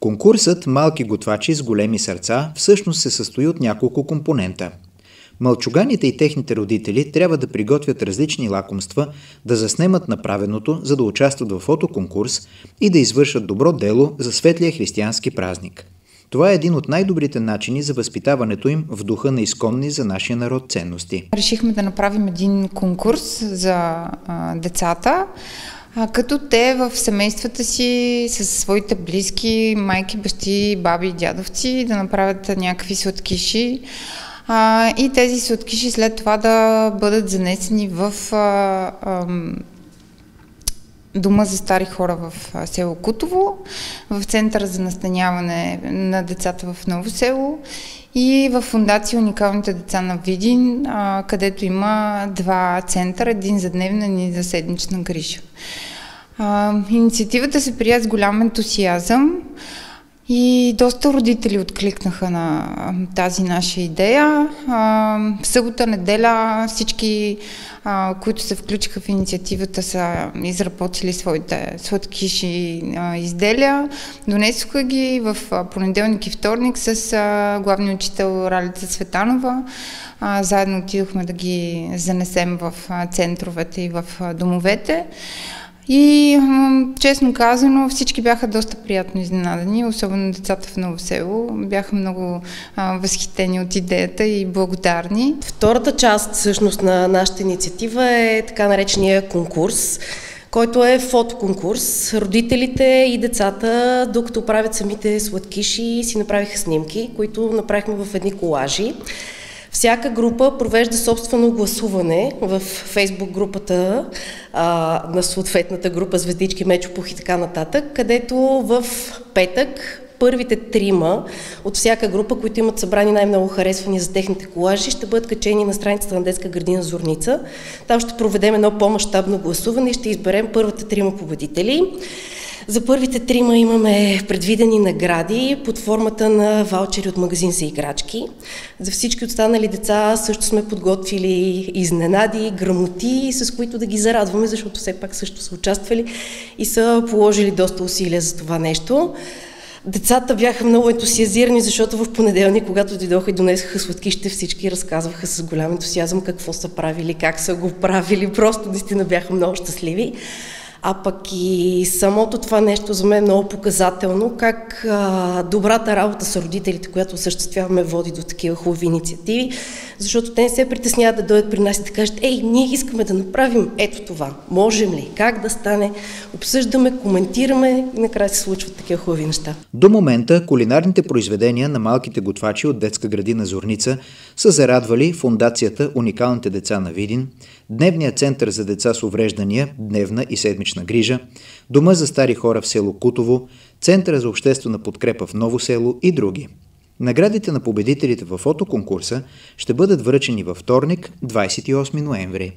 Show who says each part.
Speaker 1: Конкурсът Малки готвачи с големи сърца всъщност се състои от няколко компонента. Мълчуганите и техните родители трябва да приготвят различни лакомства, да заснемат направеното, за да участват в фотоконкурс и да извършат добро дело за светлия християнски празник. Това е един от най-добрите начини за възпитаването им в духа на изконни за нашия народ ценности.
Speaker 2: Решихме да направим един конкурс за а, децата, а, като те в семействата си с своите близки, майки, бащи, баби и дядовци да направят някакви сладкиши. А, и тези сладкиши след това да бъдат занесени в а, а, Дома за стари хора в село Кутово, в Центъра за настаняване на децата в Ново село и в Фундация Уникалните деца на Видин, където има два центъра, един за дневна и за седмична грижа. Инициативата се прия с голям ентусиазъм. И доста родители откликнаха на тази наша идея. В събота, неделя всички, които се включиха в инициативата, са изработили своите сладкиши изделия. Донесоха ги в понеделник и вторник с главния учител Ралица Светанова. Заедно отидохме да ги занесем в центровете и в домовете. И честно казано, всички бяха доста приятно изненадани, особено децата в Ново село. Бяха много а, възхитени от идеята и благодарни.
Speaker 3: Втората част всъщност на нашата инициатива е така наречения конкурс който е фотоконкурс. Родителите и децата, докато правят самите сладкиши, си направиха снимки, които направихме в едни колажи. Всяка група провежда собствено гласуване в фейсбук групата а, на съответната група Звездички, Мечопух и така нататък, където в петък първите трима от всяка група, които имат събрани най-много харесвания за техните колажи, ще бъдат качени на страницата на детска градина Зорница. Там ще проведем едно по-масштабно гласуване и ще изберем първата трима победители. За първите трима имаме предвидени награди под формата на ваучери от магазин за играчки. За всички останали деца също сме подготвили изненади, грамоти, с които да ги зарадваме, защото все пак също са участвали и са положили доста усилия за това нещо. Децата бяха много ентусиазирани, защото в понеделник, когато дойдоха и донесаха сладкище, всички разказваха с голям ентусиазъм какво са правили, как са го правили. Просто наистина бяха много щастливи. А пък и самото това нещо за мен е много показателно, как а, добрата работа с родителите, която осъществяваме, води до такива хубави инициативи, защото те не се притесняват да дойдат при нас и да кажат, ей, ние искаме да направим ето това, можем ли, как да стане, обсъждаме, коментираме и накрая се случват такива хубави неща.
Speaker 1: До момента кулинарните произведения на малките готвачи от детска градина Зорница са зарадвали Фундацията Уникалните деца на Видин, Дневния център за деца с увреждания, дневна и седмична грижа, Дома за стари хора в село Кутово, Центъра за обществена подкрепа в Ново село и други. Наградите на победителите във фотоконкурса ще бъдат връчени във вторник, 28 ноември.